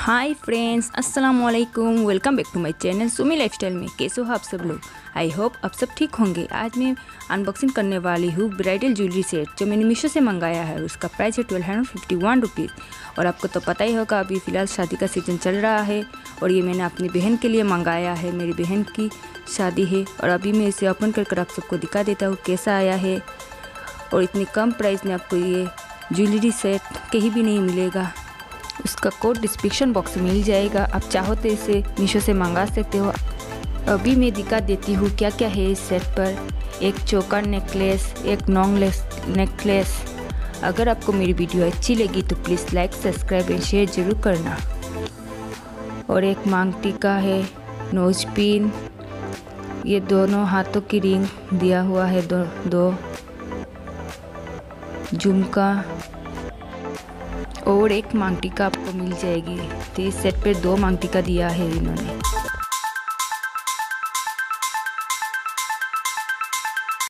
हाय friends अस्सलाम वालेकुम welcome back to my channel Sumi lifestyle में। कैसे हो आप सब लोग? आई होप आप सब ठीक होंगे। आज मैं अनबॉक्सिंग करने वाली हूँ ब्राइडल ज्वेलरी सेट जो मैंने मीशो से मंगाया है। उसका प्राइस है twelve hundred fifty one rupees और आपको तो पता ही होगा, अभी फ़िलहाल शादी का सीज़न चल रहा है। और ये मैंने अपनी बहन के लिए मंगाया है। मेरी बहन की शादी है। और अभी मैं इसे ओपन कर कर आप सबको दिखा देता हूँ कैसा आया है। और इतनी कम प्राइस में आपको ये ज्वेलरी सेट कहीं भी नहीं मिलेगा। उसका कोड डिस्क्रिप्शन बॉक्स में मिल जाएगा। आप चाहो तो इसे मीशो से मंगा सकते हो। अभी मैं दिखा देती हूँ क्या क्या है इस सेट पर। एक चोकर नेकलेस, एक नॉन्ग नेकलेस। अगर आपको मेरी वीडियो अच्छी लगी तो please like, subscribe and share ज़रूर करना। और एक मांग टीका है, नोज़ पिन। ये दोनों हाथों की रिंग दिया हुआ है, दो दो। झुमका। और एक मांग टीका आपको मिल जाएगी। तो इस सेट पर दो मांगटिका दिया है इन्होंने।